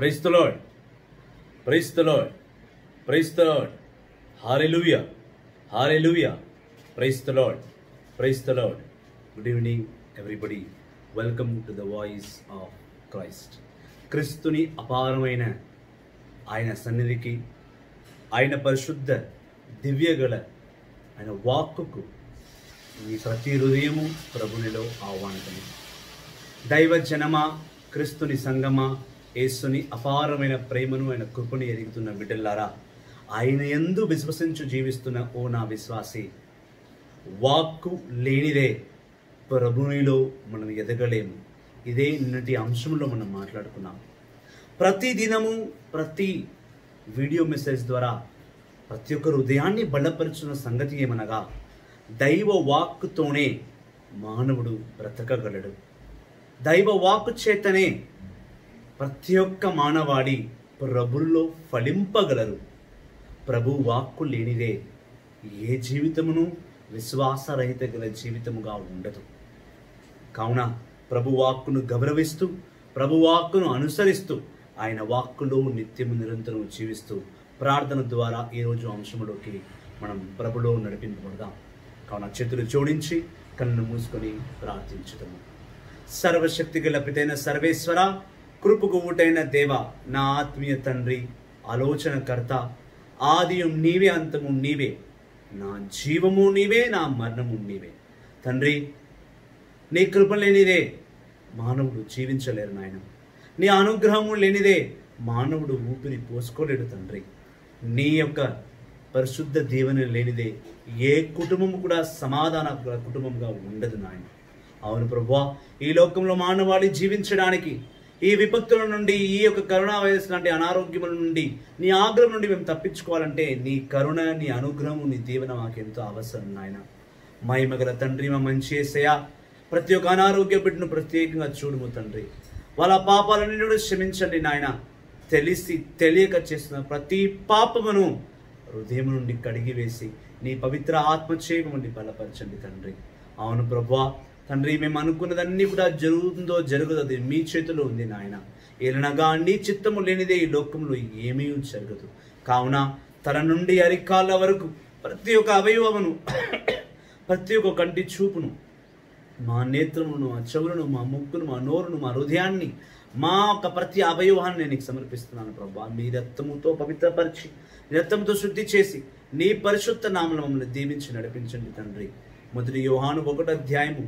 Praise the Lord praise the Lord praise the Lord praise the Lord praise the Lord good evening everybody welcome to the voice of Christ క్రిస్తుని అపారమైన ఆయన సన్నిధికి ఆయన పరిశుద్ధ దివ్యగల ఆయన వాక్కుకు మీ ప్రతి హృదయము ప్రభునిలో ఆహ్వానితము దైవ జనమా క్రిస్తుని సంగమా యేసుని అపారమైన ప్రేమను ఆయన కృపను ఎరుగుతున్న బిడ్డలారా ఆయన ఎందు విశ్వసించు జీవిస్తున్న ఓ నా విశ్వాసి వాక్కు లేనిదే ప్రభునిలో మనం ఎదగలేము. ఇదే నిన్నటి అంశంలో మనం మాట్లాడుకున్నాం. ప్రతి దినము ప్రతి వీడియో మెసేజ్ ద్వారా ప్రతి ఒక్క హృదయాన్ని బలపరుచున్న సంగతి ఏమనగా దైవ వాక్కుతోనే మానవుడు బ్రతకగలడు. దైవ వాక్కు చేతనే ప్రతి ఒక్క మానవాడి ప్రభుల్లో ఫలింపగలరు. ప్రభు వాక్కు లేనిదే ఏ జీవితమును విశ్వాసరహిత గల జీవితముగా ఉండదు. కావున ప్రభు వాక్కును గౌరవిస్తూ ప్రభు వాక్కును అనుసరిస్తూ ఆయన వాక్కులో నిత్యము నిరంతరం జీవిస్తూ ప్రార్థన ద్వారా ఈరోజు అంశంలోకి మనం ప్రభులో నడిపింపబడదాం. కావున చేతులు జోడించి కన్ను మూసుకొని ప్రార్థించుదాము సర్వశక్తి గల పితైన సర్వేశ్వర కృపకు దేవ నా ఆత్మీయ తండ్రి ఆలోచనకర్త ఆదియం నీవే అంతము నీవే. నా జీవము నీవే నా మరణము నీవే. తండ్రి నీ కృప లేనిదే మానవుడు జీవించలేరు నాయన. నీ అనుగ్రహము లేనిదే మానవుడు ఊపిరి పోసుకోలేడు తండ్రి. నీ యొక్క పరిశుద్ధ దీవెన లేనిదే ఏ కుటుంబం కూడా సమాధాన కుటుంబంగా ఉండదు నాయన. అవును ప్రభువా ఈ లోకంలో మానవాళి జీవించడానికి ఈ విపత్తుల నుండి ఈ యొక్క కరోనా వైరస్ లాంటి అనారోగ్యముల నుండి నీ ఆగ్రహం నుండి మేము తప్పించుకోవాలంటే నీ కరుణ నీ అనుగ్రహము నీ దీవెన మాకెంతో అవసరం నాయన. మహిమగల తండ్రి మా మంచి చేసేయా ప్రతి ఒక్క అనారోగ్య బిడ్డను ప్రత్యేకంగా చూడుము తండ్రి. వాళ్ళ పాపాలన్నీ కూడా క్షమించండి నాయన. తెలిసి తెలియక చేస్తున్న ప్రతి పాపమును హృదయం నుండి కడిగివేసి నీ పవిత్ర ఆత్మచేయమండి బలపరచండి తండ్రి. అవును ప్రభా తండ్రి మేము అనుకున్నదన్నీ కూడా జరుగుతుందో జరుగుతుంది మీ చేతిలో ఉంది నాయన. ఏలనగా నీ చిత్తము లేనిదే ఈ లోకంలో ఏమీ జరగదు. కావున తల నుండి అరికాళ్ళ వరకు ప్రతి ఒక్క అవయవమును ప్రతి ఒక్క కంటి చూపును మా నేత్రమును మా చెవులను మా ముక్కును మా నోరును మా హృదయాన్ని మా యొక్క ప్రతి అవయవాన్ని నేను నీకు సమర్పిస్తున్నాను ప్రభా. మీ రక్తముతో పవిత్రపరిచి రక్తంతో శుద్ధి చేసి నీ పరిశుద్ధ నామలు మమ్మల్ని దీవించి నడిపించండి తండ్రి. మొదటి యోహాను ఒకటి అధ్యాయము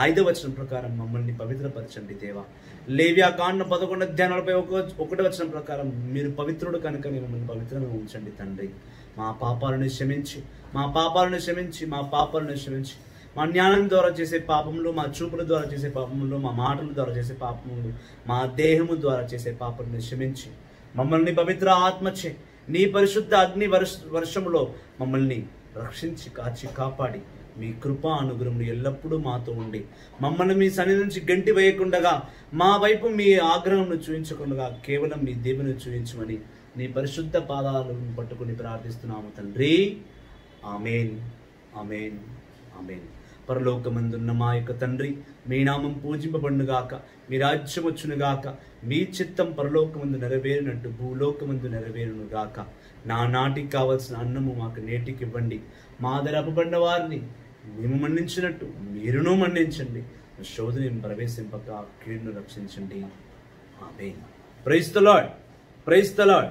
ఐదవ వచనం ప్రకారం మమ్మల్ని పవిత్రపరచండి దేవా. లేవ్యా కాండ పదకొండు అధ్యాయం ఒక ఒకటి వచనం ప్రకారం మీరు పవిత్రుడు కనుక మమ్మల్ని పవిత్రంగా ఉంచండి తండ్రి. మా పాపాలను క్షమించి మా పాపాలను క్షమించి మా పాపాలను క్షమించి. మా జ్ఞానం ద్వారా చేసే పాపములు మా చూపుల ద్వారా చేసే పాపములు మా మాటల ద్వారా చేసే పాపములు మా దేహము ద్వారా చేసే పాపములను క్షమించి. మమ్మల్ని పవిత్ర ఆత్మచే నీ పరిశుద్ధ అగ్ని వర్ష వర్షములో మమ్మల్ని రక్షించి కాచి కాపాడి. మీ కృపా అనుగ్రహములు ఎల్లప్పుడూ మాతో ఉండి మమ్మల్ని మీ సన్నిధి నుంచి గంటి వేయకుండగా మా వైపు మీ ఆగ్రహంను చూపించకుండా కేవలం మీ దేవుని చూపించమని నీ పరిశుద్ధ పాదాలను పట్టుకుని ప్రార్థిస్తున్నాము తండ్రి. ఆమెన్. ఆమెన్. ఆమెన్. పరలోకమందున్న మా యొక్క తండ్రి మీ నామం పూజింపబడునుగాక మీ రాజ్యం వచ్చునుగాక మీ చిత్తం పరలోకమందు నెరవేరినట్టు భూలోకమందు నెరవేరునుగాక. నా నాటికి కావలసిన అన్నము మాకు నేటికి ఇవ్వండి. మా అపబడిన వారిని మేము మన్నించినట్టు మీరును మన్నించండి. శోధని ప్రవేశింపక కీడును రక్షించండి. ఆమె praise the Lord praise the Lord Lord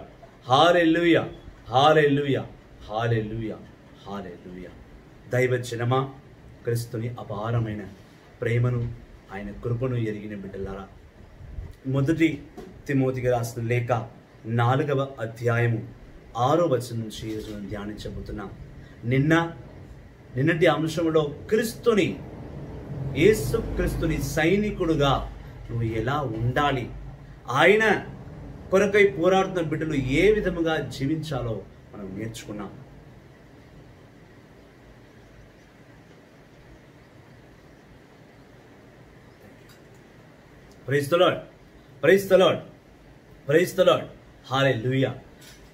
praise the Lord దైవ జనమా క్రీస్తుని అపారమైన ప్రేమను ఆయన కృపను ఎరిగిన బిడ్డలారా. మొదటి తిమోతికి రాసిన లేఖ నాలుగవ అధ్యాయము ఆరో వచనం నుంచి ఈరోజు ధ్యానించబోతున్నాం. నిన్న నిన్నటి అంశంలో క్రీస్తుని యేసు క్రీస్తుని సైనికుడుగా నువ్వు ఎలా ఉండాలి? ఆయన కొరకై పోరాడుతున్న బిడ్డలు ఏ విధముగా జీవించాలో మనం నేర్చుకున్నాం. Praise the Lord praise the Lord praise the Lord praise the hallelujah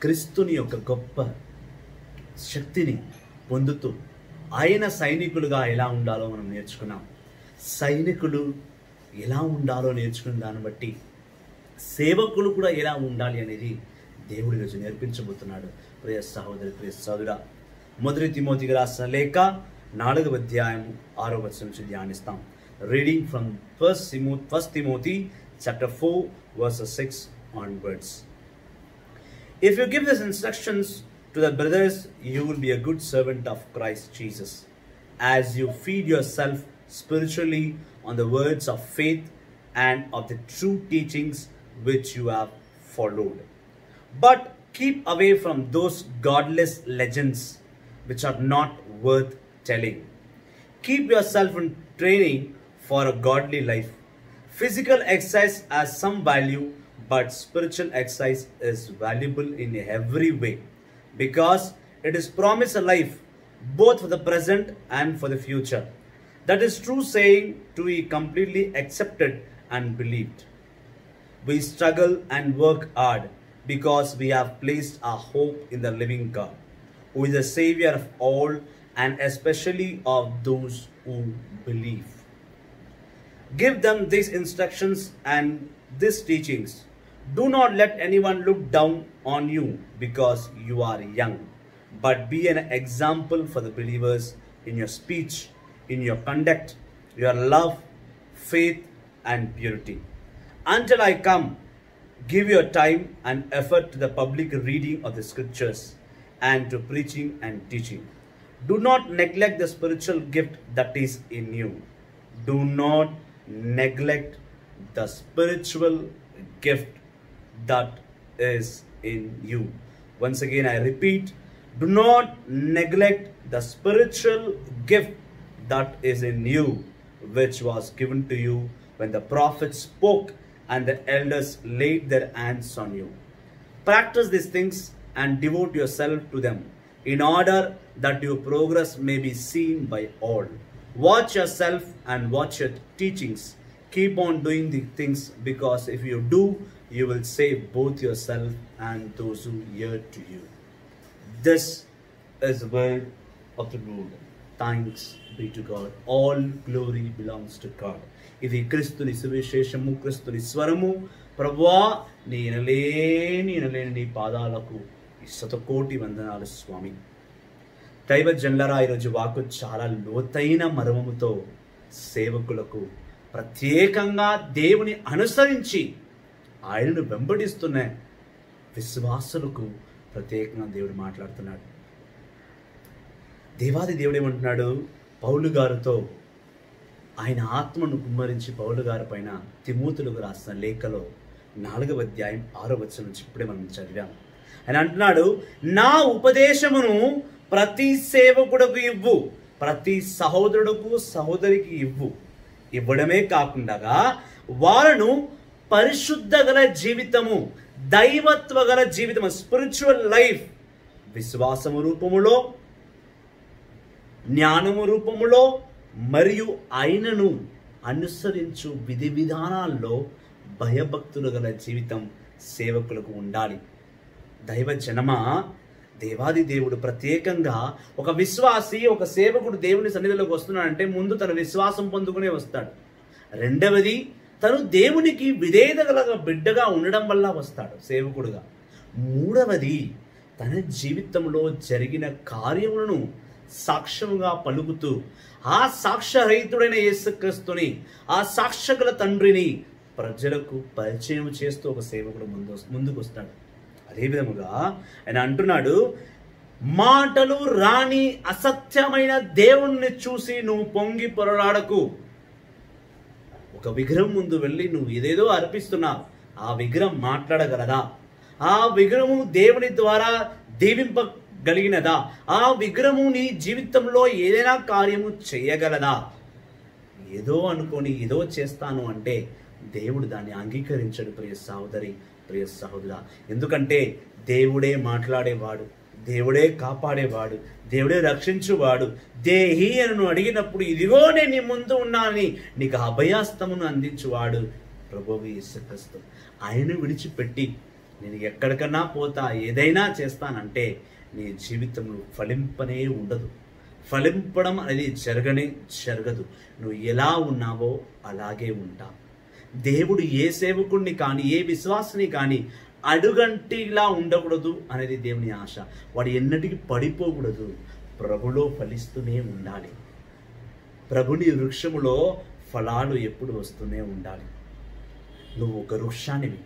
క్రిస్తుని యొక్క గొప్ప శక్తిని పొందుతూ ఆయన సైనికులుగా ఎలా ఉండాలో మనం నేర్చుకున్నాం. సైనికులు ఎలా ఉండాలో నేర్చుకున్న దాన్ని బట్టి సేవకులు కూడా ఎలా ఉండాలి అనేది దేవుడి రోజు నేర్పించబోతున్నాడు. ప్రియ సహోదరి ప్రియ సోదరుడా మొదటి తిమోతికి రాసిన లేఖ నాలుగవ అధ్యాయం ఆరో వచ్చిన నుంచి ధ్యానిస్తాం. Reading from first సిమో first Timothy chapter four verse six onwards if you give this instructions to the brothers, you will be a good servant of Christ Jesus, as you feed yourself spiritually on the words of faith and of the true teachings which you have followed. But keep away from those godless legends which are not worth telling. Keep yourself in training for a godly life. Physical exercise has some value, but spiritual exercise is valuable in every way because it is promise a life both for the present and for the future. That is true saying to be completely accepted and believed. We struggle and work hard because we have placed our hope in the living God, who is the Savior of all and especially of those who believe. Give them these instructions and these teachings. Do not let anyone look down on you because you are young, but be an example for the believers in your speech, in your conduct, your love, faith, and purity. Until I come, give your time and effort to the public reading of the scriptures and to preaching and teaching. Do not neglect the spiritual gift that is in you. Do not neglect the spiritual gift that is in you. Once again, I repeat do not neglect the spiritual gift that is in you, which was given to you when the prophets spoke and the elders laid their hands on you. Practice these things and devote yourself to them in order that your progress may be seen by all. Watch yourself and watch your teachings. Keep on doing the things because if you do, you will save both yourself and those who hear to you. This is the word of the Lord. Thanks be to God. All glory belongs to God. ఇది క్రిస్తుని సువిశేషము క్రిస్తుని స్వరము ప్రభువా నేనలేని నేనలేని నీ పాదాలకు ఈ శతకోటి వందనాలు స్వామి దైవ జన్లరా ఈరోజు వాకు చాలా లోతైన మర్మముతో సేవకులకు ప్రత్యేకంగా దేవుని అనుసరించి ఆయనను వెంబడిస్తున్న విశ్వాసులకు ప్రత్యేకంగా దేవుడు మాట్లాడుతున్నాడు. దేవాది దేవుడు ఏమంటున్నాడు? పౌలు గారితో ఆయన ఆత్మను కుమ్మరించి పౌలు గారి పైన తిమూతులకు రాసిన లేఖలో నాలుగవ అధ్యాయం ఆరో వచ్చిన నుంచి ఇప్పుడే మనం చదివాం. ఆయన అంటున్నాడు నా ఉపదేశమును ప్రతి సేవకుడకు ఇవ్వు ప్రతి సహోదరుడుకు సహోదరికి ఇవ్వు. ఇవ్వడమే కాకుండా వారును పరిశుద్ధ గల జీవితము దైవత్వ గల జీవితము స్పిరిచువల్ లైఫ్ విశ్వాసము రూపములో జ్ఞానము రూపములో మరియు ఆయనను అనుసరించు విధి విధానాల్లో భయభక్తులు గల జీవితం సేవకులకు ఉండాలి. దైవ జనమ దేవాది దేవుడు ప్రత్యేకంగా ఒక విశ్వాసి ఒక సేవకుడు దేవుని సన్నిధిలోకి వస్తున్నాడంటే ముందు తన విశ్వాసం పొందుకునే వస్తాడు. రెండవది తను దేవునికి విధేయత గల బిడ్డగా ఉండడం వల్ల వస్తాడు సేవకుడుగా. మూడవది తన జీవితంలో జరిగిన కార్యములను సాక్ష్యముగా పలుకుతూ ఆ సాక్ష్యరహితుడైన యేసుక్రీస్తుని ఆ సాక్ష్యగల తండ్రిని ప్రజలకు పరిచయం చేస్తూ ఒక సేవకుడు ముందు ముందుకు వస్తాడు అదేవిధముగా ఆయన అంటున్నాడు మాటలు రాని అసత్యమైన దేవుణ్ణి చూసి నువ్వు పొంగి పొరలాడకు. ఒక విగ్రహం ముందు వెళ్ళి నువ్వు ఏదేదో అర్పిస్తున్నావు ఆ విగ్రహం మాట్లాడగలదా? ఆ విగ్రహము దేవుని ద్వారా దీవింపగలిగినదా? ఆ విగ్రహము నీ జీవితంలో ఏదైనా కార్యము చేయగలదా? ఏదో అనుకొని ఏదో చేస్తాను అంటే దేవుడు దాన్ని అంగీకరించడు ప్రియ సహోదరి ప్రియ సహోదర. ఎందుకంటే దేవుడే మాట్లాడేవాడు. దేవుడే కాపాడేవాడు దేవుడే రక్షించువాడు. దేహి అని నువ్వు అడిగినప్పుడు ఇదిగో నేను నీ ముందు ఉన్నానని నీకు అభయాస్తమును అందించువాడు ప్రభువు యేసుక్రీస్తు. ఆయన విడిచిపెట్టి నేను ఎక్కడికన్నా పోతా ఏదైనా చేస్తానంటే నీ జీవితంలో ఫలింపనే ఉండదు. ఫలింపడం అనేది జరగనే జరగదు. నువ్వు ఎలా ఉన్నావో అలాగే ఉంటావు దేవుడు ఏ సేవకుడిని కానీ ఏ విశ్వాసిని కానీ అడుగంటిలా ఉండకూడదు అనేది దేవుని ఆశ. వాడు ఎన్నటికీ పడిపోకూడదు. ప్రభులో ఫలిస్తూనే ఉండాలి. ప్రభుని వృక్షములో ఫలాలు ఎప్పుడు వస్తూనే ఉండాలి. నువ్వు ఒక వృక్షానివి.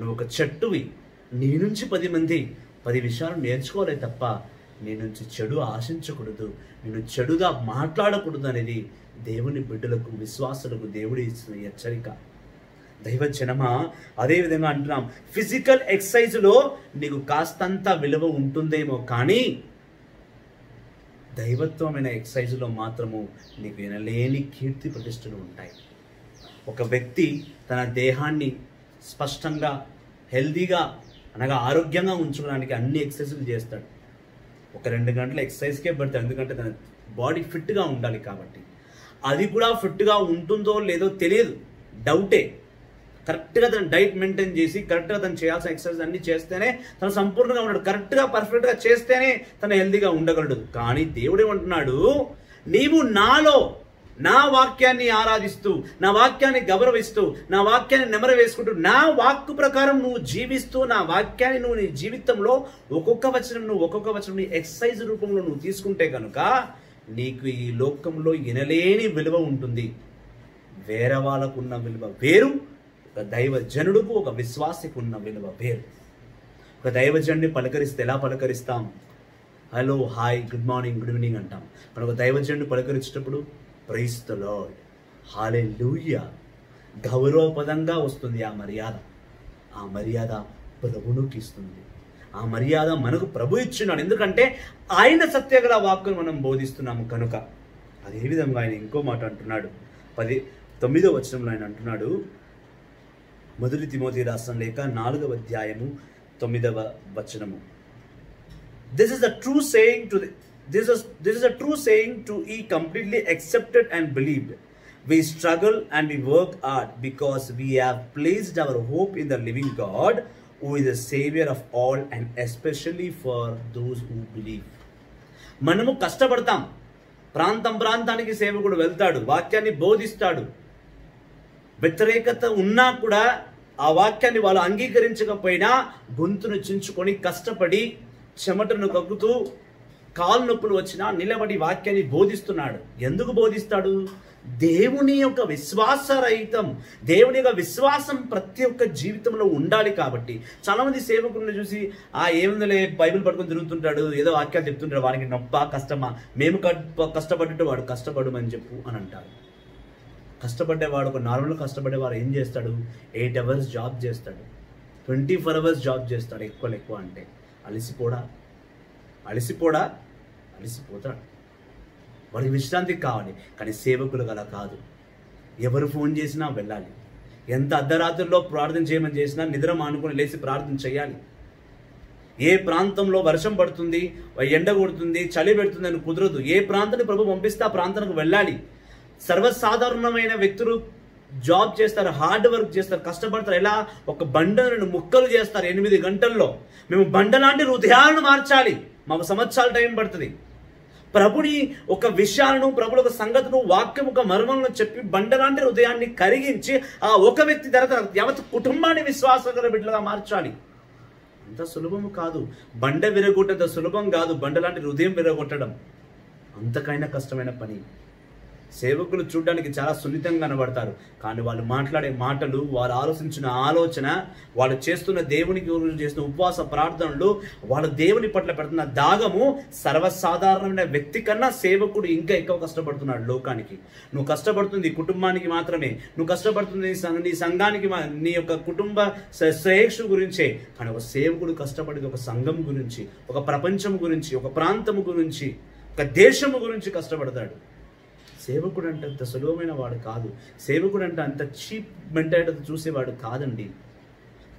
నువ్వు ఒక చెట్టువి. నీ నుంచి పది మంది పది విషయాలు నేర్చుకోలే తప్ప నీ నుంచి చెడు ఆశించకూడదు. నేను చెడుగా మాట్లాడకూడదు అనేది దేవుని బిడ్డలకు విశ్వాసులకు దేవుడి ఇచ్చిన హెచ్చరిక. దైవ జనమా అదే విధంగా అంటున్నాం. ఫిజికల్ ఎక్సర్సైజ్లో నీకు కాస్తంత విలువ ఉంటుందేమో కానీ దైవత్వమైన ఎక్సర్సైజ్లో మాత్రము నీకు వినలేని కీర్తి ప్రతిష్టలు ఉంటాయి. ఒక వ్యక్తి తన దేహాన్ని స్పష్టంగా హెల్దీగా అనగా ఆరోగ్యంగా ఉంచుకోవడానికి అన్ని ఎక్సర్సైజులు చేస్తాడు. ఒక రెండు గంటల ఎక్సర్సైజ్కే పెడతాడు ఎందుకంటే తన బాడీ ఫిట్గా ఉండాలి కాబట్టి. అది కూడా ఫిట్గా ఉంటుందో లేదో తెలియదు. డౌటే కరెక్ట్గా తన డైట్ మెయింటైన్ చేసి కరెక్ట్గా తను చేయాల్సిన ఎక్సర్సైజ్ అన్ని చేస్తేనే తను సంపూర్ణంగా ఉన్నాడు. కరెక్ట్గా పర్ఫెక్ట్గా చేస్తేనే తను హెల్దీగా ఉండగలడు. కానీ దేవుడు ఏమంటున్నాడు? నీవు నాలో నా వాక్యాన్ని ఆరాధిస్తూ నా వాక్యాన్ని గౌరవిస్తూ నా వాక్యాన్ని నెమర వేసుకుంటూ నా వాక్కు ప్రకారం నువ్వు జీవిస్తూ నా వాక్యాన్ని నువ్వు నీ జీవితంలో ఒక్కొక్క వచనం నువ్వు ఒక్కొక్క వచనం నీ ఎక్సర్సైజ్ రూపంలో నువ్వు తీసుకుంటే కనుక నీకు ఈ లోకంలో ఎనలేని విలువ ఉంటుంది. వేరే వాళ్ళకున్న విలువ వేరు ఒక దైవజనుడుకు ఒక విశ్వాసికి ఉన్న విలువ వేరు. ఒక దైవజనుడిని పలకరిస్తే ఎలా పలకరిస్తాం? Hello hi good morning good evening అంటాం. మనం ఒక దైవజనుడిని పలకరించేటప్పుడు ప్రైస్ ద హాలే లూయ గౌరవపదంగా వస్తుంది ఆ మర్యాద. ఆ మర్యాద ప్రభువునికి ఇస్తుంది. ఆ మర్యాద మనకు ప్రభు ఇచ్చున్నాడు. ఎందుకంటే ఆయన సత్యగల వాక్కును మనం బోధిస్తున్నాము కనుక. అదేవిధంగా ఆయన ఇంకో మాట అంటున్నాడు? పది తొమ్మిదో వచనంలో ఆయన అంటున్నాడు మొదటి తిమోతి రాష్ట్రం లేక నాలుగవ అధ్యాయము తొమ్మిదవ వచనము this is a true saying to this is this is a true saying to be completely accepted and believed we struggle and we work hard because we have placed our hope in the living God who is the savior of all and especially for those who believe మనము కష్టపడతాం ప్రాంతం ప్రాంతానికి సేవకుడు వెళ్తాడు వాక్యాన్ని బోధిస్తాడు వ్యతిరేకత ఉన్నా కూడా ఆ వాక్యాన్ని వాళ్ళు అంగీకరించకపోయినా గొంతును చించుకొని కష్టపడి చెమటను కక్కుతూ కాలు నొప్పులు వచ్చినా నిలబడి వాక్యాన్ని బోధిస్తున్నాడు. ఎందుకు బోధిస్తాడు? దేవుని యొక్క విశ్వాసరహితం దేవుని యొక్క విశ్వాసం ప్రతి ఒక్క జీవితంలో ఉండాలి కాబట్టి. చాలామంది సేవకులను చూసి ఆ ఏముందలే బైబిల్ పట్టుకొని తిరుగుతుంటాడు ఏదో వాక్యాలు చెప్తుంటాడు వారికి నొప్ప కష్టమా? మేము కష్టపడ్డట్టు వాడు కష్టపడమని చెప్పు అని అంటారు. కష్టపడేవాడు ఒక నార్మల్ కష్టపడేవాడు ఏం చేస్తాడు? ఎయిట్ అవర్స్ జాబ్ చేస్తాడు. ట్వంటీ ఫోర్ అవర్స్ జాబ్ చేస్తాడు ఎక్కువ ఎక్కువ అంటే. అలసిపోడా? అలసిపోడా? అలసిపోతాడు. వాడికి విశ్రాంతి కావాలి కానీ సేవకులు గల కాదు. ఎవరు ఫోన్ చేసినా వెళ్ళాలి. ఎంత అర్ధరాత్రుల్లో ప్రార్థన చేయమని చేసినా నిద్ర మానుకొని లేచి ప్రార్థన చేయాలి. ఏ ప్రాంతంలో వర్షం పడుతుంది ఎండ కొడుతుంది చలి పెడుతుంది అని కుదరదు. ఏ ప్రాంతాన్ని ప్రభు పంపిస్తే ఆ ప్రాంతానికి వెళ్ళాలి. సర్వసాధారణమైన వ్యక్తులు జాబ్ చేస్తారు హార్డ్ వర్క్ చేస్తారు కష్టపడతారు. ఎలా? ఒక బండను ముక్కలు చేస్తారు ఎనిమిది గంటల్లో. మేము బండ లాంటి హృదయాలను మార్చాలి. మాకు సంవత్సరాల టైం పడుతుంది. ప్రభుని ఒక విషయాలను ప్రభుల ఒక సంగతును వాక్యం ఒక మర్మలను చెప్పి బండలాంటి హృదయాన్ని కరిగించి ఆ ఒక వ్యక్తి తర్వాత యావత్ కుటుంబాన్ని విశ్వాసగల బిడ్డలుగా మార్చాలి. అంత సులభం కాదు. బండ విరగొట్టేంత సులభం కాదు. బండలాంటి హృదయం విరగొట్టడం. అంతకైనా కష్టమైన పని. సేవకులు చూడడానికి చాలా సున్నితంగా కనబడతారు. కానీ వాళ్ళు మాట్లాడే మాటలు వారు ఆలోచించిన ఆలోచన వాళ్ళు చేస్తున్న దేవునికి చేసిన చేస్తున్న ఉపవాస ప్రార్థనలు వాళ్ళ దేవుని పట్ల పెడుతున్న దాగము సర్వసాధారణమైన వ్యక్తి కన్నా సేవకుడు ఇంకా ఎక్కువ కష్టపడుతున్నాడు లోకానికి. నువ్వు కష్టపడుతుంది కుటుంబానికి మాత్రమే. నువ్వు కష్టపడుతుంది నీ సంఘానికి మా- నీ యొక్క కుటుంబ శ్రే- శ్రేయస్సు గురించే. కానీ ఒక సేవకుడు కష్టపడేది ఒక సంఘం గురించి ఒక ప్రపంచం గురించి ఒక ప్రాంతము గురించి ఒక దేశము గురించి కష్టపడతాడు. సేవకుడు అంటే అంత సులభమైన వాడు కాదు. సేవకుడు అంటే అంత చీప్ మెంటాలిటీ చూసేవాడు కాదండి.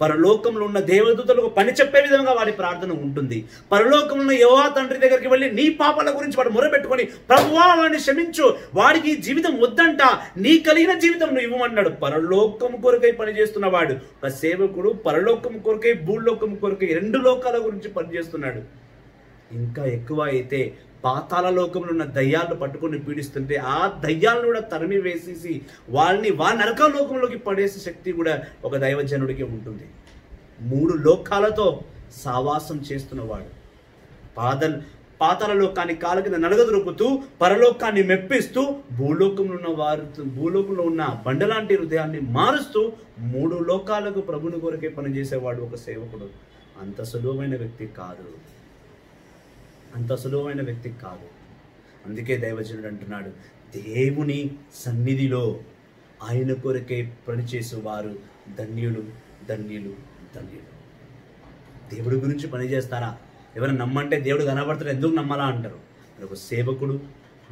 పరలోకంలో ఉన్న దేవదూతలకు పని చెప్పే విధంగా వాడి ప్రార్థన ఉంటుంది. పరలోకంలో యువా తండ్రి దగ్గరికి వెళ్ళి నీ పాపాల గురించి వాడు మొరబెట్టుకొని ప్రభువా వాడిని క్షమించు. వాడికి జీవితం వద్దంట. నీ కలిగిన జీవితం నువ్వు ఇవ్వమన్నాడు. పరలోకం కొరకై పనిచేస్తున్నవాడు ఒక సేవకుడు పరలోకం కొరకై భూలోకం కొరకై రెండు లోకాల గురించి పనిచేస్తున్నాడు. ఇంకా ఎక్కువ అయితే పాతాల లోకంలో ఉన్న దయ్యాలను పట్టుకొని పీడిస్తుంటే ఆ దయ్యాలను కూడా తరిమి వేసేసి వాళ్ళని వా నరక లోకంలోకి పడేసే శక్తి కూడా ఒక దైవజనుడికి ఉంటుంది. మూడు లోకాలతో సావాసం చేస్తున్నవాడు. పాదల్ పాతాల లోకాన్ని కాల కింద నడగదొరుకుతూ పరలోకాన్ని మెప్పిస్తూ భూలోకంలో ఉన్న వారు భూలోకంలో ఉన్న బండలాంటి హృదయాన్ని మారుస్తూ మూడు లోకాలకు ప్రభుని కొరకే పనిచేసేవాడు ఒక సేవకుడు. అంత సులువైన వ్యక్తి కాదు. అంత సులువైన వ్యక్తి కాదు. అందుకే దైవజనుడు అంటున్నాడు దేవుని సన్నిధిలో ఆయన కొరకే పనిచేసేవారు ధన్యులు ధన్యులు ధన్యులు. దేవుడి గురించి పని చేస్తారా? ఎవరైనా నమ్మంటే దేవుడు కనబడతాడు ఎందుకు నమ్మాలా అంటారు? ఒక సేవకుడు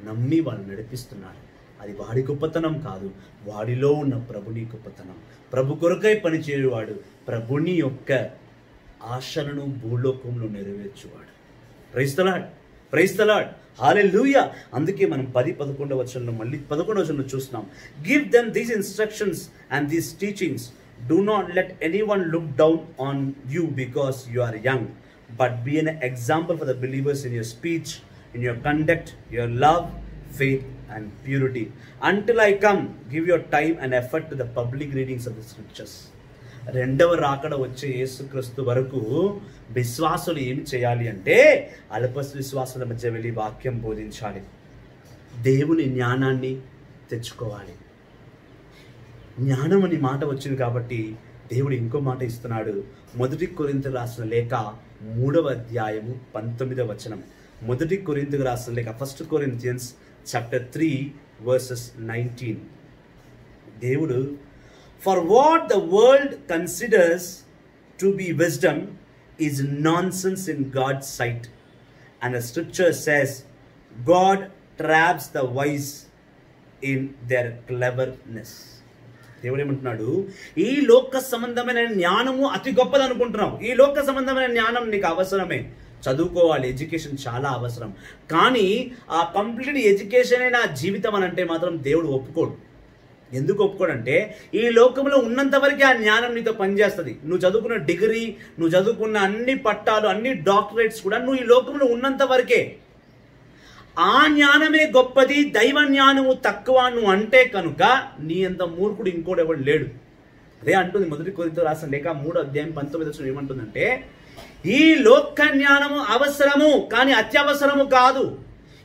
నమ్మి వాళ్ళు నడిపిస్తున్నాడు. అది వాడి గొప్పతనం కాదు వాడిలో ఉన్న ప్రభుని గొప్పతనం. ప్రభు కొరకై పనిచేయవాడు ప్రభుని యొక్క ఆశలను భూలోకంలో నెరవేర్చువాడు. ప్రైస్తలాడ్ ప్రైస్తలాడ్ హాలే అందుకే మనం పది పదకొండవ వచనంలో మళ్ళీ పదకొండవ వచనంలో చూస్తున్నాం. Give them these instructions and these teachings do not let anyone look down on you because you are young but be an example for the believers in your speech in your conduct your love faith and purity. Until I come give your time and effort to the public readings of the scriptures. రెండవ రాకడ వచ్చే యేసుక్రీస్తు వరకు విశ్వాసులు ఏమి చేయాలి అంటే అల్ప విశ్వాసుల మధ్య వెళ్ళి వాక్యం బోధించాలి. దేవుని జ్ఞానాన్ని తెచ్చుకోవాలి. జ్ఞానం అనే మాట వచ్చింది కాబట్టి దేవుడు ఇంకో మాట ఇస్తున్నాడు. మొదటి కొరింత రాసిన లేఖ మూడవ అధ్యాయము పంతొమ్మిదవ వచనం. మొదటి కొరింతకు రాసిన లేఖ first Corinthians chapter three verses nineteen దేవుడు for what the world considers to be wisdom is nonsense in in God sight and scripture says, God God traps the wise in cleverness. Cleverness దేవుడు ఏమంటున్నాడు? ఈ లోక సంబంధమైన జ్ఞానము అతి గొప్పది అనుకుంటున్నావు. ఈ లోక సంబంధమైన జ్ఞానం నీకు అవసరమే. చదువుకోవాలి ఎడ్యుకేషన్ చాలా అవసరం. కానీ ఆ కంప్లీట్ ఎడ్యుకేషనే నా జీవితం అని అంటే మాత్రం దేవుడు ఒప్పుకోడు. ఎందుకు ఒప్పుకోడంటే ఈ లోకంలో ఉన్నంత వరకే ఆ జ్ఞానం నీతో పనిచేస్తుంది. నువ్వు చదువుకున్న డిగ్రీ నువ్వు చదువుకున్న అన్ని పట్టాలు అన్ని డాక్టరేట్స్ కూడా నువ్వు ఈ లోకంలో ఉన్నంత వరకే. ఆ జ్ఞానమే గొప్పది దైవ జ్ఞానము తక్కువ నువ్వు అంటే కనుక నీ అంత మూర్ఖుడు ఇంకోటి ఎవడు లేడు. అదే అంటుంది మొదటి కొరితో రాసిన లేక మూడు అధ్యాయం పంతొమ్మిది వచ్చిన ఏమంటుందంటే ఈ లోక జ్ఞానము అవసరము కానీ అత్యవసరము కాదు.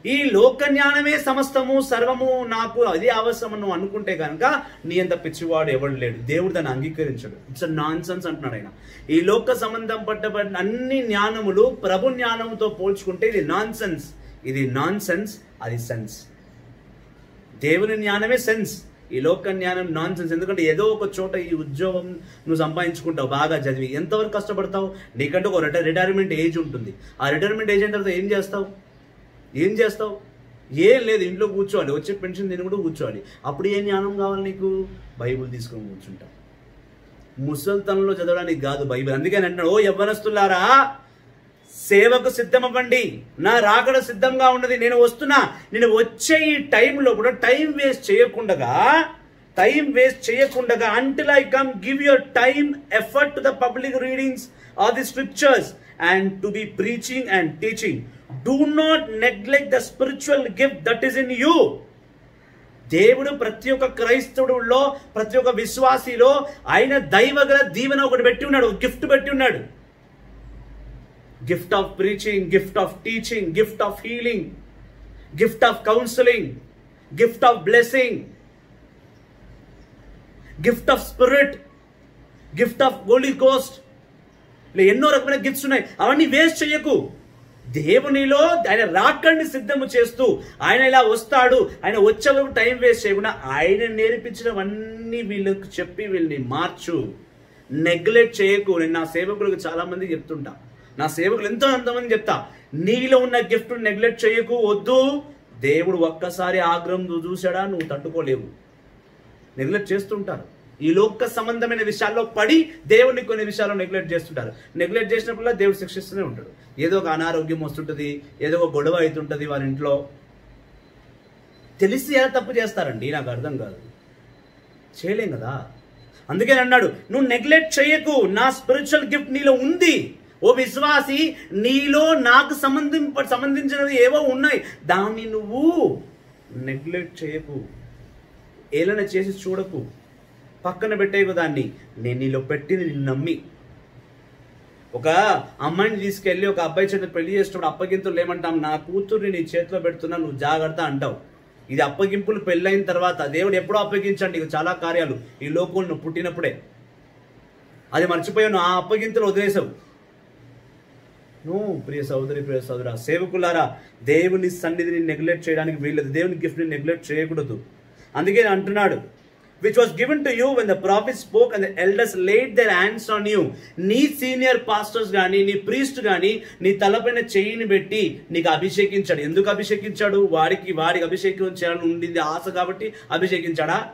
ఈ లోక జ్ఞానమే సమస్తము సర్వము నాకు అదే అవసరం నువ్వు అనుకుంటే కనుక నీ అంత పిచ్చివాడు ఎవడు లేడు. దేవుడు దాన్ని అంగీకరించడు. ఇట్స్ నాన్ సెన్స్ అంటున్నాడు ఆయన. ఈ లోక సంబంధం పట్టబడిన అన్ని జ్ఞానములు ప్రభు జ్ఞానంతో పోల్చుకుంటే ఇది నాన్ సెన్స్ ఇది నాన్ సెన్స్ అది సెన్స్ దేవుని జ్ఞానమే సెన్స్ ఈ లోక జ్ఞానం నాన్ సెన్స్ ఎందుకంటే ఏదో ఒక చోట ఈ ఉద్యోగం నువ్వు సంపాదించుకుంటావు బాగా చదివి. ఎంతవరకు కష్టపడతావు? నీకంటే ఒక రిటైర్ రిటైర్మెంట్ ఏజ్ ఉంటుంది. ఆ రిటైర్మెంట్ ఏజ్ అయిన తర్వాత ఏం చేస్తావు? ఏం చేస్తావు? ఏం లేదు ఇంట్లో కూర్చోవాలి వచ్చే పెన్షన్ తిని కూడా కూర్చోవాలి అప్పుడు ఏం జ్ఞానం కావాలి నీకు? బైబుల్ తీసుకొని కూర్చుంటా. ముసల్తనంలో చదవడానికి కాదు బైబిల్. అందుకని అంటాడు ఓ యవ్వనస్తులారా సేవకు సిద్ధమవ్వండి. నా రాకడ సిద్ధంగా ఉన్నది నేను వస్తున్నా. నేను వచ్చే ఈ టైంలో కూడా టైం వేస్ట్ చేయకుండగా time waste చేయకుండగా until I come give your time effort to the public readings or the scriptures and to be preaching and teaching do not neglect the spiritual gift that is in you దేవుడు ప్రతి ఒక్క క్రైస్తవుడులో ప్రతి ఒక్క విశ్వాసిలో ఆయన దైవగల దీవెన ఒకటి పెట్టి ఉన్నాడు gift పెట్టి ఉన్నాడు. Gift of preaching gift of teaching gift of healing gift of counselling gift of blessing gift of spirit gift of Holy Ghost ఇలా ఎన్నో రకమైన గిఫ్ట్స్ ఉన్నాయి. అవన్నీ వేస్ట్ చేయకు. దేవునిలో ఆయన రాకండి సిద్ధము చేస్తూ ఆయన ఇలా వస్తాడు ఆయన వచ్చే టైం వేస్ట్ చేయకుండా ఆయన నేర్పించినవన్నీ వీళ్ళకి చెప్పి వీళ్ళని మార్చు. నెగ్లెక్ట్ చేయకు. నేను నా సేవకులకు చాలా మంది చెప్తుంటా. నా సేవకులు ఎంతో అంతమంది చెప్తా నీలో ఉన్న గిఫ్ట్ నెగ్లెక్ట్ చేయకు వద్దు. దేవుడు ఒక్కసారి ఆగ్రహం నువ్వు చూసాడా నువ్వు తట్టుకోలేవు. నెగ్లెక్ట్ చేస్తుంటారు. ఈ లోక సంబంధమైన విషయాల్లో పడి దేవుడిని కొన్ని విషయాల్లో నెగ్లెక్ట్ చేస్తుంటారు. నెగ్లెక్ట్ చేసినప్పుడు దేవుడు శిక్షిస్తూనే ఉంటాడు. ఏదో ఒక అనారోగ్యం వస్తుంటుంది ఏదో ఒక గొడవ అవుతుంటుంది వారి ఇంట్లో. తెలిసి ఎలా తప్పు చేస్తారండి? నాకు అర్థం కాదు. చేయలేం కదా? అందుకే అన్నాడు నువ్వు నెగ్లెక్ట్ చేయకు. నా స్పిరిచువల్ గిఫ్ట్ నీలో ఉంది. ఓ విశ్వాసి నీలో నాకు సంబంధింప సంబంధించినవి ఏవో ఉన్నాయి. దాన్ని నువ్వు నెగ్లెక్ట్ చేయకు. ఏలైనా చేసి చూడకు. పక్కన పెట్టేకు దాన్ని. నేను నీలో పెట్టింది నిన్ను నమ్మి. ఒక అమ్మాయిని తీసుకెళ్ళి ఒక అబ్బాయి చేత పెళ్ళి చేసినప్పుడు అప్పగింతులు ఏమంటాం నా కూతుర్ని నీ చేతిలో పెడుతున్నా నువ్వు జాగ్రత్త అంటావు. ఇది అప్పగింపులు పెళ్ళైన తర్వాత దేవుడు ఎప్పుడో అప్పగించండి. చాలా కార్యాలు. ఈ లోకంలో నువ్వు పుట్టినప్పుడే. అది మర్చిపోయాను ఆ అప్పగింతలు వదిలేసావు. నువ్వు ప్రియ సోదరి ప్రియ సోదర సేవకులారా దేవుని సన్నిధిని నెగ్లెక్ట్ చేయడానికి వీళ్ళదు దేవుని గిఫ్ట్ని నెగ్లెక్ట్ చేయకూడదు. అందుకే నేను అంటున్నాడు which was given to you when the prophet spoke and the elders laid their hands on you. నీ సీనియర్ పాస్టర్స్ కానీ నీ ప్రీస్ట్ కానీ నీ తలపైన చేయిని పెట్టి నీకు అభిషేకించాడు. ఎందుకు అభిషేకించాడు? వాడికి వాడికి అభిషేకించాలని ఉండింది ఆశ కాబట్టి అభిషేకించాడా?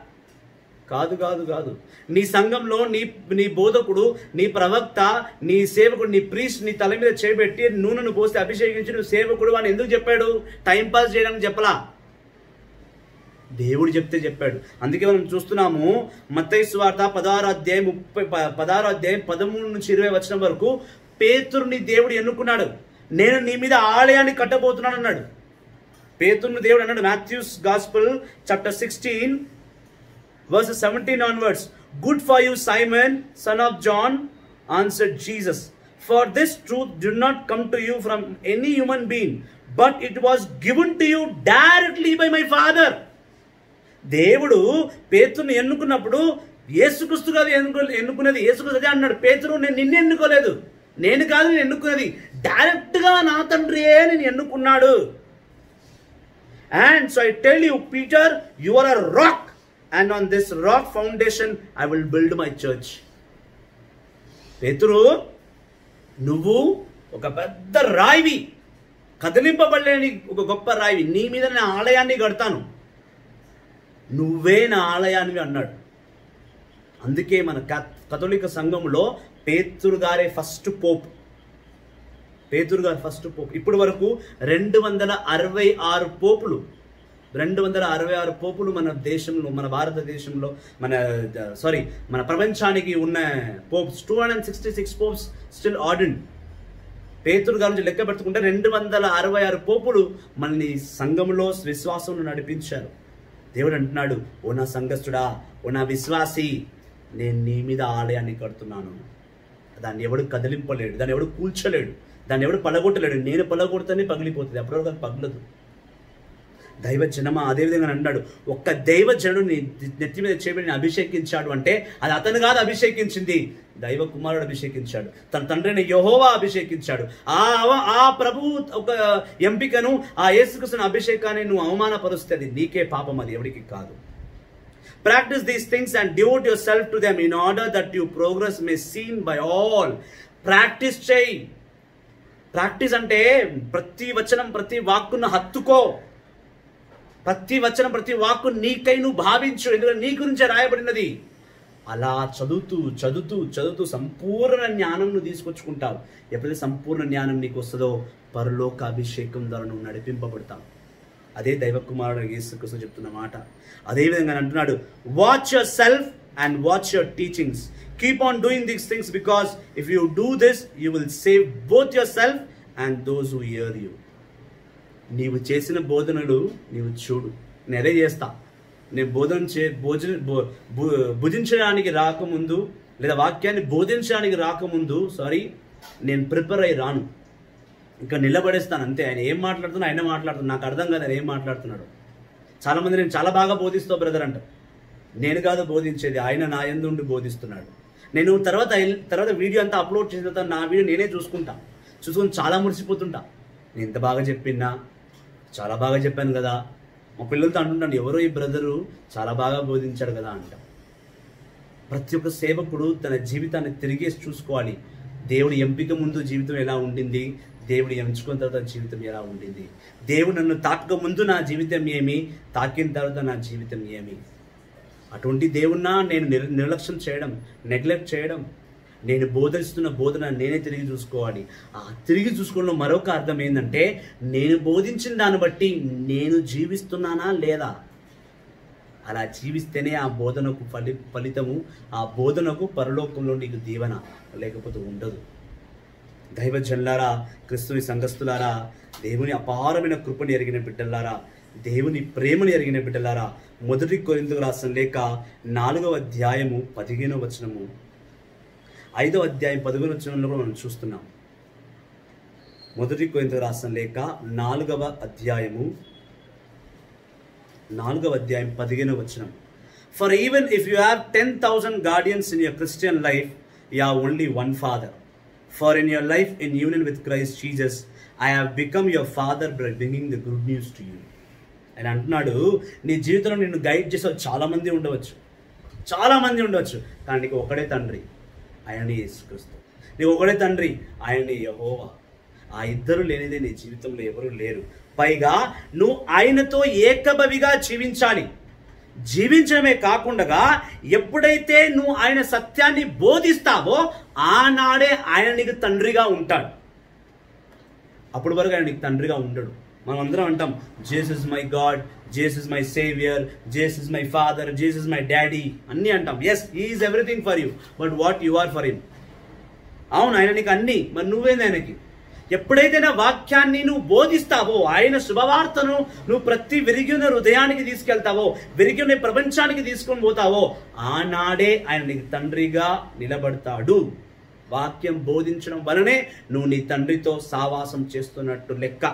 కాదు కాదు కాదు. నీ సంఘంలో నీ నీ బోధకుడు నీ ప్రవక్త నీ సేవకుడు నీ ప్రీస్ట్ నీ తల మీద చేపెట్టి నూనెను పోసి అభిషేకించి నువ్వు సేవకుడు అని ఎందుకు చెప్పాడు? టైం పాస్ చేయడానికి చెప్పలా? దేవుడు చెప్తే చెప్పాడు. అందుకే మనం చూస్తున్నాము మతైసు వార్త పదారాధ్యాయం ముప్పై పదారాధ్యాయం పదమూడు నుంచి ఇరవై వచ్చిన వరకు పేతుర్ని దేవుడు ఎన్నుకున్నాడు. నేను నీ మీద ఆలయాన్ని కట్టబోతున్నాను అన్నాడు. పేతుర్ని దేవుడు అన్నాడు Matthew's gospel chapter sixteen verse seventeen onwards. Good for you Simon son of John answer Jesus. For this truth did not come to you from any human being but it was given to you directly by my Father. దేవుడు పేతురుని ఎన్నుకున్నప్పుడు ఏసుక్రీస్తు కాదు ఎన్నుకో ఎన్నుకునేది ఏసుక్రీస్తు అదే అన్నాడు పేతురు నేను నిన్ను ఎన్నుకోలేదు. నేను కాదు నేను ఎన్నుకునేది డైరెక్ట్గా నా తండ్రియే నేను ఎన్నుకున్నాడు. And so I tell you Peter you are rock and on this rock foundation I will build my church పేతురు నువ్వు ఒక పెద్ద రాయివి. కదిలింపబడలేని ఒక గొప్ప రాయివి. నీ మీద నా ఆలయాన్ని కడతాను. నువ్వే నా ఆలయాన్ని అన్నాడు. అందుకే మన కథోలిక సంఘంలో పేతురు గారే ఫస్ట్ పోప్. పేతురు గారు ఫస్ట్ పోప్. ఇప్పటి వరకు రెండు వందల అరవై ఆరు పోపులు రెండు వందల అరవై ఆరు పోపులు మన దేశంలో మన భారతదేశంలో మన సారీ మన ప్రపంచానికి ఉన్న popes. Two hundred sixty six popes still ordained పేతురు గారి నుంచి లెక్క పెట్టుకుంటే రెండు వందల అరవై ఆరు పోపులు మనల్ని సంఘంలో విశ్వాసంలో నడిపించారు. దేవుడు అంటున్నాడు ఓ నా సంఘస్థుడా ఓ నా విశ్వాసి నేను నీ మీద ఆలయాన్ని కడుతున్నాను. దాన్ని ఎవడు కదిలింపలేడు దాన్ని ఎవడు కూల్చలేడు దాన్ని ఎవడు పలగొట్టలేడు నేను పలగొడితేనే పగిలిపోతుంది అప్పటివరకు పగలదు. దైవ జనమ అదేవిధంగా అన్నాడు ఒక్క దైవ జనుడు నీ నెత్తి మీద చేయబడిని అభిషేకించాడు అంటే అది అతను కాదు అభిషేకించింది. దైవ కుమారుడు అభిషేకించాడు. తన తండ్రిని యహోవా అభిషేకించాడు. ఆ ఆ ప్రభు ఒక ఎంపికను ఆ యేసుకృష్ణ అభిషేకాన్ని నువ్వు అవమానపరుస్తే అది నీకే పాపం అది ఎవరికి కాదు. Practice these things and devote yourself to them in order that you progress may seen by all practice చేయి. ప్రాక్టీస్ అంటే ప్రతి వచనం ప్రతి వాక్కును హత్తుకో. ప్రతి వచనం ప్రతి వాక్కు నీకై నువ్వు భావించు. ఎందుకంటే నీ గురించే రాయబడినది. అలా చదువుతూ చదువుతూ చదువుతూ సంపూర్ణ జ్ఞానంను తీసుకొచ్చుకుంటావు. ఎప్పుడైతే సంపూర్ణ జ్ఞానం నీకు వస్తుందో పరలోక అభిషేకం ద్వారా నువ్వు నడిపింపబడతావు. అదే దైవ కుమారుడు యేసుక్రీస్తు చెప్తున్న మాట. అదేవిధంగా అంటున్నాడు watch yourself and watch your teachings keep on doing these things because if you do this you will save both yourself and those who hear you నీవు చేసిన బోధనలు నీవు చూడు. నేను అదే చేస్తా. నేను బోధన చే భోజన భుజించడానికి రాకముందు లేదా వాక్యాన్ని బోధించడానికి రాకముందు సారీ నేను ప్రిపేర్ అయ్యి రాను. ఇంకా నిలబడేస్తాను అంతే. ఆయన ఏం మాట్లాడుతున్నా ఆయన మాట్లాడుతున్నా. నాకు అర్థం కాదు ఆయన ఏం మాట్లాడుతున్నాడు. చాలా మంది నేను చాలా బాగా బోధిస్తావు బ్రదర్ అంట. నేను కాదు బోధించేది ఆయన నా ఎందు ఉండి బోధిస్తున్నాడు. నేను తర్వాత తర్వాత వీడియో అంతా అప్లోడ్ చేసిన తర్వాత నా వీడియో నేనే చూసుకుంటా. చూసుకొని చాలా మురిసిపోతుంటా. నేను ఎంత బాగా చెప్పినా చాలా బాగా చెప్పాను కదా. మా పిల్లలతో అంటుంటాను ఎవరో ఈ బ్రదరు చాలా బాగా బోధించాడు కదా అంట. ప్రతి ఒక్క సేవకుడు తన జీవితాన్ని తిరిగేసి చూసుకోవాలి. దేవుడి ఎంపిక ముందు జీవితం ఎలా ఉండింది? దేవుడు ఎంచుకున్న తర్వాత జీవితం ఎలా ఉండింది? దేవుడు నన్ను తాకక ముందు నా జీవితం ఏమి? తాకిన తర్వాత నా జీవితం ఏమి? అటువంటి దేవుణ్ణా నేను నిర్ నిర్లక్ష్యం చేయడం నెగ్లెక్ట్ చేయడం నేను బోధిస్తున్న బోధన నేనే తిరిగి చూసుకోవాలి. ఆ తిరిగి చూసుకోవడంలో మరొక అర్థం ఏంటంటే నేను బోధించిన దాన్ని బట్టి నేను జీవిస్తున్నానా లేదా? అలా జీవిస్తేనే ఆ బోధనకు ఫలి ఫలితము ఆ బోధనకు పరలోకంలో నీకు దీవెన లేకపోతే ఉండదు. దైవ జల్లారా క్రిస్తుని సంఘస్థులారా దేవుని అపారమైన కృపని ఎరిగిన బిడ్డలారా దేవుని ప్రేమని ఎరిగిన బిడ్డలారా మొదటి కొరిందుకు రాసిన లేక నాలుగవ అధ్యాయము పదిహేనవ వచనము. ఐదవ అధ్యాయం పదిహేను వచనంలో కూడా మనం చూస్తున్నాం. మొదటి కొంత రాసిన లేక నాలుగవ అధ్యాయము. నాలుగవ అధ్యాయం పదిహేనవ వచనం. For even if you have ten thousand guardians in your Christian life you have only one father for in your life in union with Christ Jesus I have become your father by bringing the good news to you ఆయన అంటున్నాడు నీ జీవితంలో నిన్ను guide చేసే చాలామంది చాలా మంది ఉండవచ్చు. చాలామంది ఉండవచ్చు. కానీ నీకు ఒకడే తండ్రి. ఆయనని యేసుక్రీస్తు. నీకు ఒకడే తండ్రి ఆయనని యహోవా. ఆ ఇద్దరు లేనిదే నీ జీవితంలో ఎవరు లేరు. పైగా నువ్వు ఆయనతో ఏకభవిగా జీవించాలి. జీవించడమే కాకుండా ఎప్పుడైతే నువ్వు ఆయన సత్యాన్ని బోధిస్తావో ఆనాడే ఆయన నీకు తండ్రిగా ఉంటాడు. అప్పటి వరకు ఆయన నీకు తండ్రిగా ఉండడు. మనం అందరం అంటాం Jesus is my God Jesus is my saviour Jesus is my father Jesus is my daddy అన్నీ అంటాం. Yes is everything for you but what you are for him అవును ఆయన నీకు అన్ని మరి నువ్వేంది ఆయనకి? ఎప్పుడైతే నా వాక్యాన్ని నువ్వు బోధిస్తావో ఆయన శుభవార్తను నువ్వు ప్రతి విరిగిన హృదయానికి తీసుకెళ్తావో విరిగిన ప్రపంచానికి తీసుకొని పోతావో ఆనాడే ఆయన నీకు తండ్రిగా నిలబడతాడు. వాక్యం బోధించడం వలనే నువ్వు నీ తండ్రితో సావాసం చేస్తున్నట్టు లెక్క.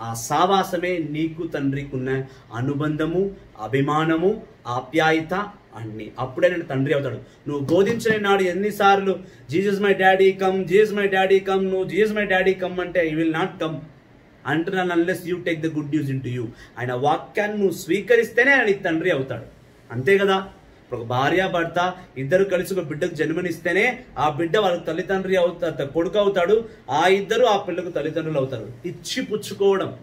ఆ సావాసమే నీకు తండ్రికున్న అనుబంధము అభిమానము ఆప్యాయత అన్ని. అప్పుడే నేను తండ్రి అవుతాడు. నువ్వు బోధించిన నాడు ఎన్నిసార్లు Jesus my daddy come Jesus my daddy come నువ్వు జీజస్ మై డాడీ కమ్ అంటే ఐ విల్ నాట్ కమ్ అంటున్నాను unless you take the good news into you ఆయన వాక్యాన్ని నువ్వు స్వీకరిస్తేనే ఆయన తండ్రి అవుతాడు. అంతే కదా? ఒక భార్య భర్త ఇద్దరు కలిసి ఒక బిడ్డకు జన్మనిస్తేనే ఆ బిడ్డ వాళ్ళకి తల్లిదండ్రి అవుతా కొడుకు అవుతాడు. ఆ ఇద్దరు ఆ పిల్లకు తల్లిదండ్రులు అవుతారు. ఇచ్చి పుచ్చుకోవడం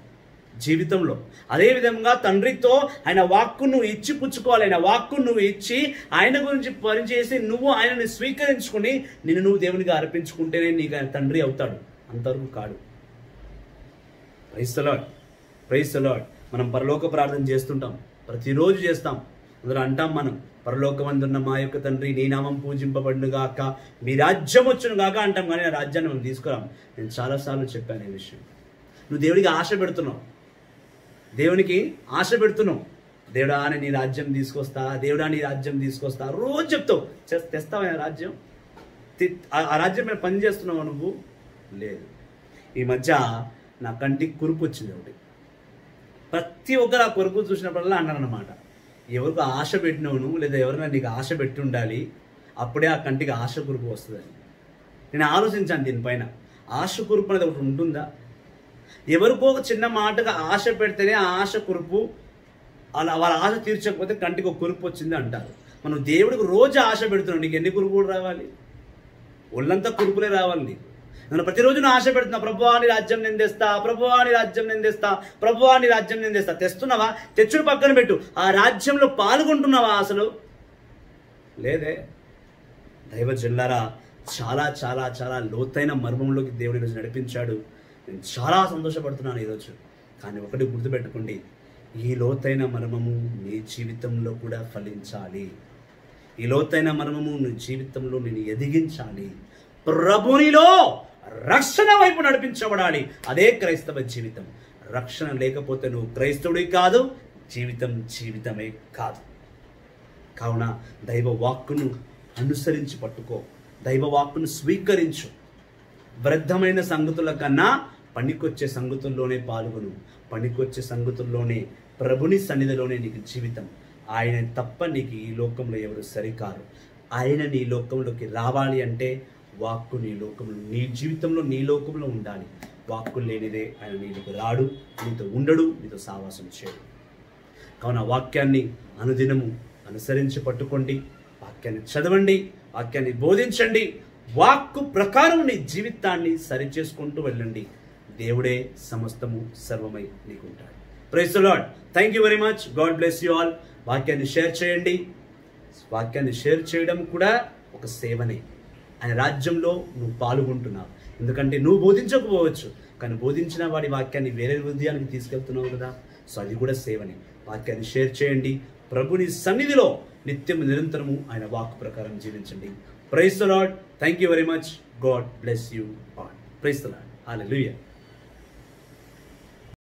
జీవితంలో. అదే విధంగా తండ్రితో ఆయన వాక్కు నువ్వు ఇచ్చి పుచ్చుకోవాలి. ఆయన వాక్కు నువ్వు ఇచ్చి ఆయన గురించి పనిచేసి నువ్వు ఆయనని స్వీకరించుకుని నిన్ను నువ్వు దేవునికి అర్పించుకుంటేనే నీకు ఆయన తండ్రి అవుతాడు. అంతవరకు కాడు. ప్రైస్ లాడ్ ప్రైస్ లాడ్ మనం పరలోక ప్రార్థన చేస్తుంటాం. ప్రతిరోజు చేస్తాం. అందులో అంటాం మనం పరలోకమందున్న మా యొక్క తండ్రి నీ నామం పూజింపబడును గాక మీ రాజ్యం వచ్చును గాక అంటాం కానీ ఆ రాజ్యాన్ని మనం తీసుకురాం. నేను చాలాసార్లు చెప్పాను ఈ విషయం. నువ్వు దేవుడికి ఆశ పెడుతున్నావు. దేవునికి ఆశ పెడుతున్నావు. దేవుడా అని నీ రాజ్యం తీసుకొస్తా దేవుడా నీ రాజ్యం తీసుకొస్తా. రోజు చెప్తావు. చేస్- తెస్తావా ఆ రాజ్యం? ఆ- ఆ రాజ్యం మీద పని చేస్తున్నావు నువ్వు? లేదు. ఈ మధ్య నా కంటికి కురుపు వచ్చింది ఒకటి. ప్రతి ఒక్కరు ఆ కొరుకు చూసినప్పుడల్లా అన్నారన్నమాట. ఎవరికి ఆశ పెట్టినవును లేదా ఎవరైనా నీకు ఆశ పెట్టి ఉండాలి అప్పుడే ఆ కంటికి ఆశ కురుపు వస్తుందని. నేను ఆలోచించాను దీనిపైన. ఆశ కురుపు అనేది ఒకటి ఉంటుందా? ఎవరికో ఒక చిన్న మాటగా ఆశ పెడితేనే ఆ ఆశ కురుపు అలా వాళ్ళ ఆశ తీర్చకపోతే కంటికి ఒక కురుపు వచ్చింది అంటారు. మనం దేవుడికి రోజు ఆశ పెడుతున్నాం నీకు ఎన్ని కురుపులు రావాలి? ఒళ్ళంతా కురుపులే రావాలి నీకు. నేను ప్రతిరోజు నా ఆశ పెడుతున్నా ప్రభువాని రాజ్యం నిందిస్తా ప్రభువాని రాజ్యం నిందిస్తా ప్రభువాని రాజ్యం నిందిస్తా. తెస్తున్నావా? తెచ్చుడు పక్కన పెట్టు. ఆ రాజ్యంలో పాల్గొంటున్నావా అసలు? లేదే. దైవ జిల్లారా చాలా చాలా చాలా లోతైన మర్మంలోకి దేవుడు ఈరోజు నడిపించాడు. నేను చాలా సంతోషపడుతున్నాను ఈరోజు. కానీ ఒకటి గుర్తుపెట్టుకోండి. ఈ లోతైన మర్మము నీ జీవితంలో కూడా ఫలించాలి. ఈ లోతైన మర్మము నీ జీవితంలో నేను ఎదిగించాలి. ప్రభునిలో రక్షణ వైపు నడిపించబడాలి. అదే క్రైస్తవ జీవితం. రక్షణ లేకపోతే నువ్వు క్రైస్తవుడి కాదు జీవితం జీవితమే కాదు. కావున దైవ వాక్కును అనుసరించి పట్టుకో. దైవ వాక్కును స్వీకరించు. వృద్ధమైన సంగతుల కన్నా పనికొచ్చే సంగతుల్లోనే పాల్గొను. పనికొచ్చే సంగతుల్లోనే ప్రభుని సన్నిధిలోనే నీకు జీవితం. ఆయన తప్ప నీకు ఈ లోకంలో ఎవరు సరికారు. ఆయన నీ లోకంలోకి రావాలి అంటే వాక్కు నీ లోకంలో నీ జీవితంలో నీ లోకంలో ఉండాలి. వాక్కు లేనిదే ఆయన నీకు రాడు నీతో ఉండడు నీతో సావాసం చేయడు. కావున వాక్యాన్ని అనుదినము అనుసరించి పట్టుకోండి వాక్యాన్ని చదవండి వాక్యాన్ని బోధించండి వాక్కు ప్రకారం నీ జీవితాన్ని సరిచేసుకుంటూ వెళ్ళండి. దేవుడే సమస్తము సర్వమై నీకు ఉంటాడు praise Lord thank you very much God bless you all వాక్యాన్ని షేర్ చేయండి. వాక్యాన్ని షేర్ చేయడం కూడా ఒక సేవనే. ఆయన రాజ్యంలో నువ్వు పాల్గొంటున్నావు. ఎందుకంటే నువ్వు బోధించకపోవచ్చు కానీ బోధించిన వాడి వాక్యాన్ని వేరే హృదయానికి తీసుకెళ్తున్నావు కదా. సో అది కూడా సేవనే. వాక్యాన్ని షేర్ చేయండి. ప్రభుని సన్నిధిలో నిత్యం నిరంతరము ఆయన వాక్ ప్రకారం జీవించండి. Praise Lord thank you very much God bless you all ప్రైస్తలా hallelujah